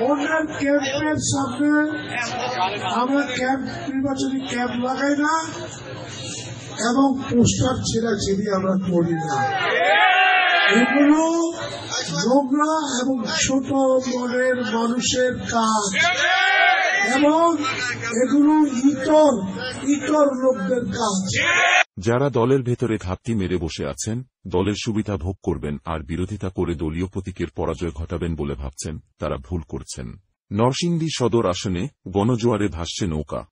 ওনার ক্যাম্পের সামনে আমরা ক্যাম্প নির্বাচনী ক্যাম্প লাগাই না। এবং পোস্টার ছেড়াছেড়ি আমরা করি না। এগুলো নোংরা এবং ছোট মনের মানুষের কাজ। এবং এগুলো ইতর ইতর লোকদের কাজ। যারা দলের ভেতরে ঘাপটি মেরে বসে আছেন, দলের সুবিধা ভোগ করবেন আর বিরোধিতা করে দলীয় প্রতীকের পরাজয় ঘটাবেন বলে ভাবছেন, তারা ভুল করছেন। নরসিংদী সদর আসনে গণজোয়ারে ভাসছে নৌকা।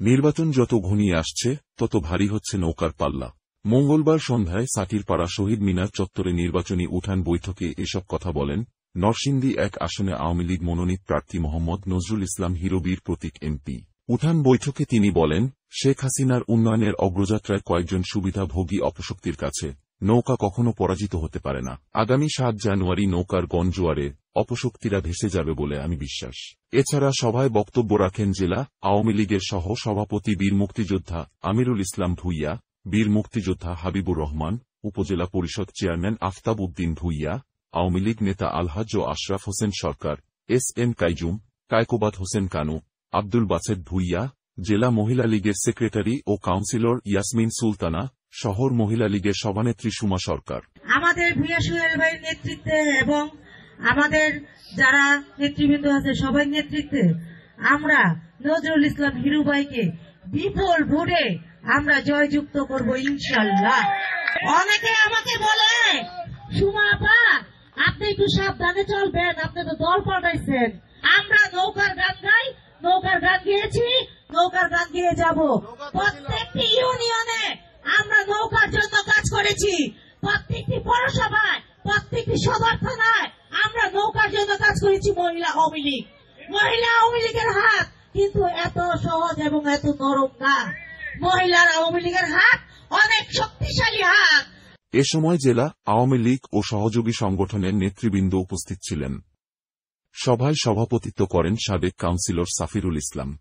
নির্বাচন যত ঘনিয়ে আসছে, তত ভারী হচ্ছে নৌকার পাল্লা। মঙ্গলবার সন্ধ্যায় সাটিরপাড়া শহীদ মিনার চত্বরে নির্বাচনী উঠান বৈঠকে এসব কথা বলেন নরসিংদী এক আসনে আওয়ামী লীগ মনোনীত প্রার্থী মোহাম্মদ নজরুল ইসলাম হিরোবীর প্রতীক এমপি। উঠান বৈঠকে তিনি বলেন, শেখ হাসিনার উন্নয়নের অগ্রযাত্রায় কয়েকজন সুবিধাভোগী অপশক্তির কাছে নৌকা কখনো পরাজিত হতে পারে না। আগামী সাত জানুয়ারি নৌকার গঞ্জোয়ারে অপশক্তিরা ভেসে যাবে বলে আমি বিশ্বাস। এছাড়া সভায় বক্তব্য রাখেন জেলা আওয়ামী লীগের সহ সভাপতি বীর মুক্তিযোদ্ধা আমিরুল ইসলাম ভুইয়া, বীর মুক্তিযোদ্ধা হাবিবুর রহমান, উপজেলা পরিষদ চেয়ারম্যান আফতাব উদ্দিন ভুইয়া আওয়ামী লীগ নেতা আলহাজ আশরাফ হোসেন সরকার, এস এম কাইজুম, কায়কোবাদ হোসেন কানু, আব্দুল বাসেদ ভুইয়া, জেলা মহিলা লীগের সেক্রেটারি ও কাউন্সিলর ইয়াসমিন সুলতানা, শহর মহিলা লীগের সভানেত্রী সুমা সরকার। আমাদের ভূয়া সোহেল ভাইয়ের নেতৃত্বে এবং আমাদের যারা নেতৃবৃন্দ আছে সবাই নেতৃত্বে আমরা নজরুল ইসলাম হিরু ভাইকে বিপুল ভোটে আমরা জয়যুক্ত করব ইনশাল্লাহ। অনেকে আমাকে বলে, সুমা আপা আপনি একটু সাবধানে চলবেন আপনি তো দল পাল্টাইছেন। আমরা নৌকার গান গাই নৌকার গান গিয়েছি নৌকার গান গিয়ে যাব। প্রত্যেকটি ইউনিয়নে আমরা নৌকার জন্য কাজ করেছি। প্রত্যেকটি পৌরসভায় প্রত্যেকটি সদর থানায় আমরা নৌকার জন্য কাজ করেছি মহিলা আওয়ামী লীগ। মহিলা আওয়ামী লীগের হাত কিন্তু এত সহজ এবং এত নরম না। মহিলার আওয়ামী লীগের হাত হাত এ সময় জেলা, আওয়ামী লীগ ও সহযোগী সংগঠনের নেতৃবৃন্দ উপস্থিত ছিলেন। সভায় সভাপতিত্ব করেন সাবেক কাউন্সিলর সাফিরুল ইসলাম।